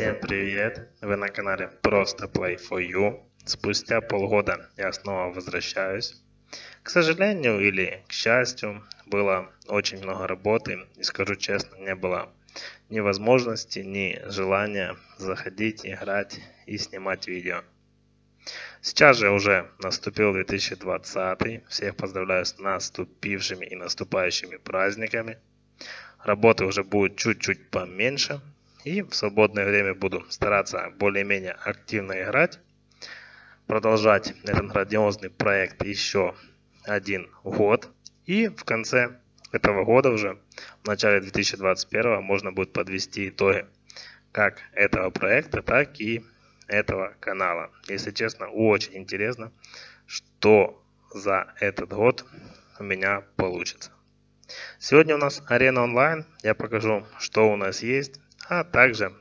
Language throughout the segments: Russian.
Всем привет! Вы на канале Просто Play for You. Спустя полгода я снова возвращаюсь. К сожалению или к счастью, было очень много работы и скажу честно, не было ни возможности, ни желания заходить, играть и снимать видео. Сейчас же уже наступил 2020. Всех поздравляю с наступившими и наступающими праздниками. Работы уже будет чуть-чуть поменьше. И в свободное время буду стараться более-менее активно играть. Продолжать этот грандиозный проект еще один год. И в конце этого года уже, в начале 2021, можно будет подвести итоги как этого проекта, так и этого канала. Если честно, очень интересно, что за этот год у меня получится. Сегодня у нас арена онлайн. Я покажу, что у нас есть, а также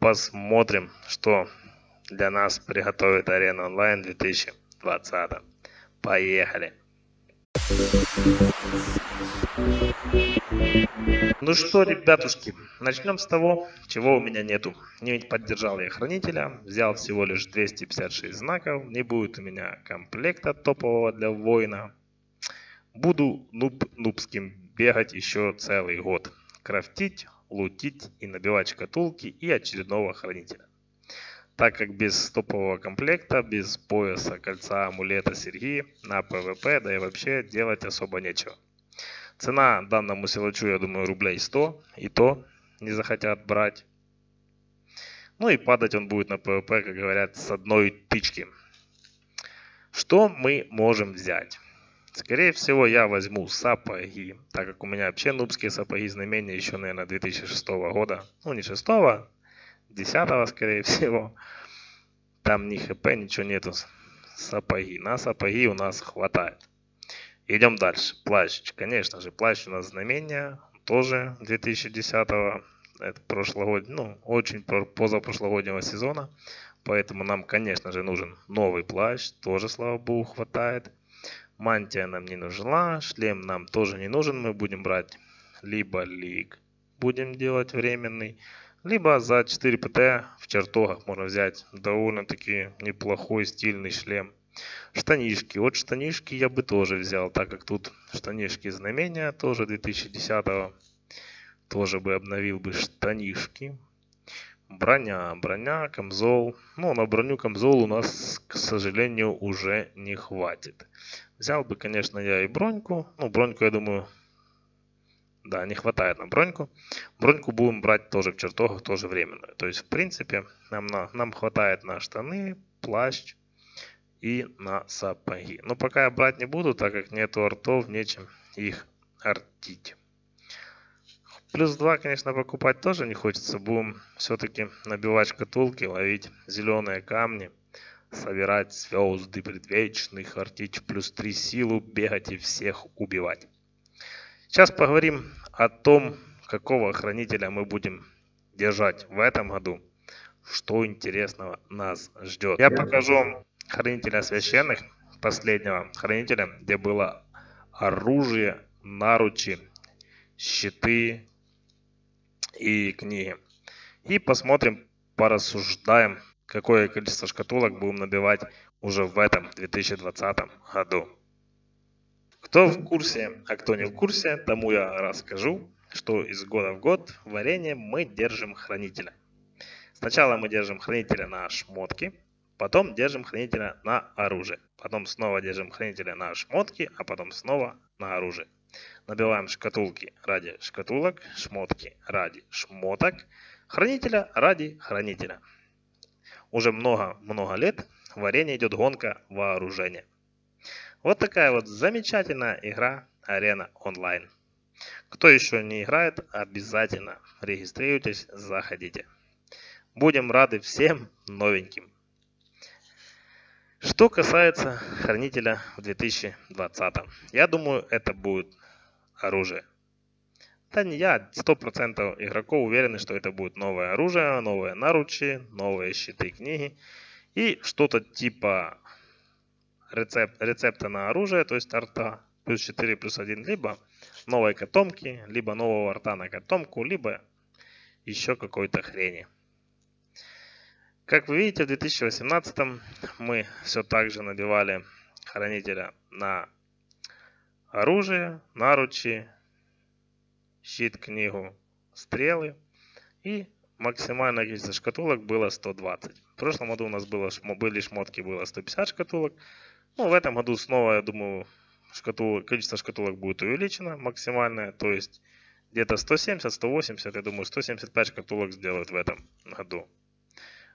посмотрим, что для нас приготовит арена онлайн 2020. Поехали! Ну что, ребятушки, начнем с того, чего у меня нету. Не поддержал я хранителя, взял всего лишь 256 знаков, не будет у меня комплекта топового для воина. Буду нуб нубским бегать еще целый год. Крафтить, лутить и набивать шкатулки и очередного хранителя так как без топового комплекта, без пояса, кольца, амулета, серьги на ПВП, да и вообще делать особо нечего. Цена данному силачу, я думаю, рублей 100, и то не захотят брать. Ну и падать он будет на ПВП, как говорят, с одной тычки. Что мы можем взять? Скорее всего, я возьму сапоги, так как у меня вообще нубские сапоги знамения еще, наверное, 2006 года. Ну, не 6 10 скорее всего. Там ни хп, ничего нету. Сапоги. На сапоги у нас хватает. Идем дальше. Плащ. Конечно же, плащ у нас знамения. Тоже 2010 это прошлогодний, ну, очень позапрошлогоднего сезона. Поэтому нам, конечно же, нужен новый плащ. Тоже, слава богу, хватает. Мантия нам не нужна. Шлем нам тоже не нужен. Мы будем брать либо лик. Будем делать временный. Либо за 4 ПТ в чертогах можно взять довольно-таки неплохой стильный шлем. Штанишки. Вот штанишки я бы тоже взял, так как тут штанишки знамения тоже 2010 -го. Тоже бы обновил бы штанишки. Броня, броня, камзол. Ну, на броню камзол у нас, к сожалению, уже не хватит. Взял бы, конечно, я и броньку. Ну, броньку, я думаю, да, не хватает на броньку. Броньку будем брать тоже в чертогах, тоже временную. То есть, в принципе, нам, на, нам хватает на штаны, плащ и на сапоги. Но пока я брать не буду, так как нету артов, нечем их артить. Плюс 2, конечно, покупать тоже не хочется. Будем все-таки набивать шкатулки, ловить зеленые камни, собирать звезды предвечных, артить плюс 3 силу, бегать и всех убивать. Сейчас поговорим о том, какого хранителя мы будем держать в этом году. Что интересного нас ждет. Я покажу хранителя священных, последнего хранителя, где было оружие, наручи, щиты и книги. И посмотрим, порассуждаем, какое количество шкатулок будем набивать уже в этом 2020 году. Кто в курсе, а кто не в курсе, тому я расскажу, что из года в год в арене мы держим хранителя. Сначала мы держим хранителя на шмотки, потом держим хранителя на оружие, потом снова держим хранителя на шмотки, а потом снова на оружие. Набиваем шкатулки ради шкатулок, шмотки ради шмоток, хранителя ради хранителя. Уже много-много лет в арене идет гонка вооружения. Вот такая вот замечательная игра Арена онлайн. Кто еще не играет, обязательно регистрируйтесь, заходите. Будем рады всем новеньким. Что касается хранителя в 2020. Я думаю, это будет оружие. Да не я, 100% игроков уверены, что это будет новое оружие, новые наручи, новые щиты книги и что-то типа рецепт, рецепта на оружие, то есть арта плюс 4 плюс 1, либо новой котомки, либо нового арта на котомку, либо еще какой-то хрени. Как вы видите, в 2018 мы все так же набивали хранителя на оружие, наручи, щит, книгу, стрелы. И максимальное количество шкатулок было 120. В прошлом году у нас было, были шмотки, было 150 шкатулок. Ну, в этом году снова, я думаю, шкатулок, количество шкатулок будет увеличено максимальное. То есть где-то 170, 180, я думаю, 175 шкатулок сделают в этом году.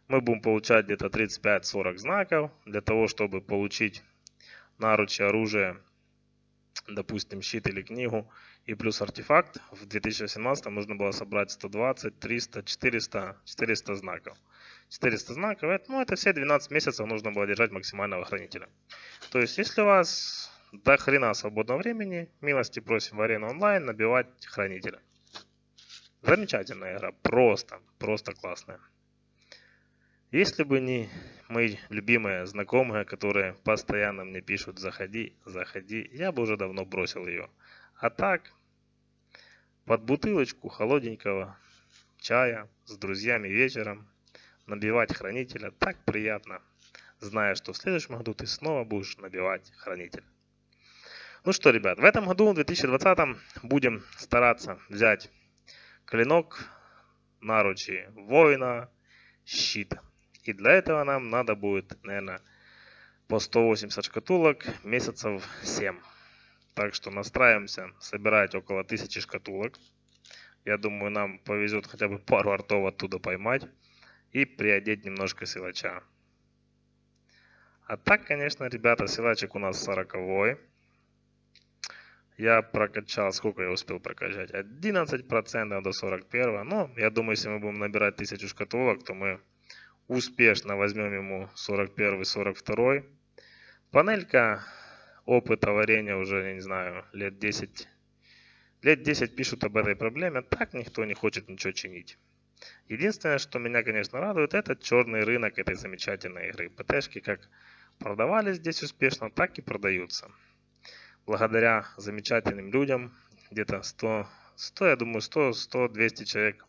Мы будем получать где-то 35-40 знаков для того, чтобы получить наручи, оружие, допустим, щит или книгу и плюс артефакт. В 2017 нужно было собрать 120, 300, 400, 400 знаков. 400 знаков, это, ну это все 12 месяцев нужно было держать максимального хранителя. То есть, если у вас до хрена свободного времени, милости просим в арену онлайн набивать хранителя. Замечательная игра, просто, просто классная. Если бы не мои любимые знакомые, которые постоянно мне пишут «заходи, заходи», я бы уже давно бросил ее. А так, под бутылочку холодненького чая с друзьями вечером набивать хранителя так приятно, зная, что в следующем году ты снова будешь набивать хранитель. Ну что, ребят, в этом году, в 2020, будем стараться взять клинок, наручи воина, щит. И для этого нам надо будет, наверное, по 180 шкатулок месяцев 7. Так что настраиваемся собирать около 1000 шкатулок. Я думаю, нам повезет хотя бы пару артов оттуда поймать. И приодеть немножко силача. А так, конечно, ребята, силачик у нас 40 -й. Я прокачал, сколько я успел прокачать? 11% до 41. Но я думаю, если мы будем набирать 1000 шкатулок, то мы успешно возьмем ему 41-42. Панелька опыта варенья уже, я не знаю, лет 10. Лет 10 пишут об этой проблеме, так никто не хочет ничего чинить. Единственное, что меня, конечно, радует, это черный рынок этой замечательной игры. ПТшки как продавались здесь успешно, так и продаются. Благодаря замечательным людям, где-то 100, 100, я думаю, 100, 100-200 человек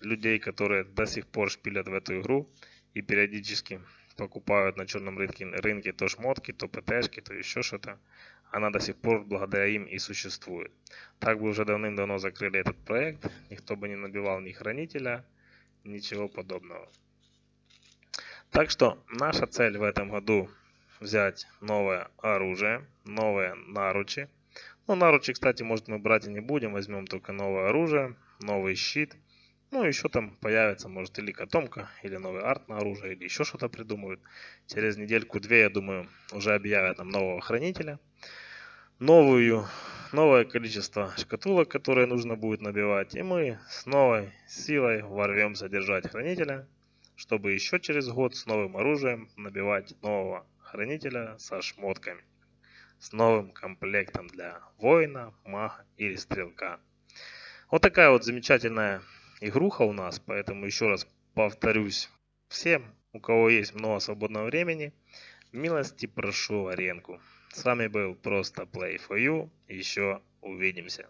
людей, которые до сих пор шпилят в эту игру и периодически покупают на черном рынке, рынке то шмотки, то ПТшки, то еще что-то. Она до сих пор благодаря им и существует. Так бы уже давным-давно закрыли этот проект, никто бы не набивал ни хранителя, ничего подобного. Так что наша цель в этом году взять новое оружие, новые наручи. Ну, наручи, кстати, может мы брать и не будем, возьмем только новое оружие, новый щит – ну, еще там появится, может, или котомка, или новый арт на оружие, или еще что-то придумают. Через недельку-две, я думаю, уже объявят нам нового хранителя. Новую, новое количество шкатулок, которые нужно будет набивать. И мы с новой силой ворвемся держать хранителя, чтобы еще через год с новым оружием набивать нового хранителя со шмотками. С новым комплектом для воина, мага или стрелка. Вот такая вот замечательная игруха у нас, поэтому еще раз повторюсь всем, у кого есть много свободного времени, милости прошу в аренку. С вами был просто Play for You, еще увидимся.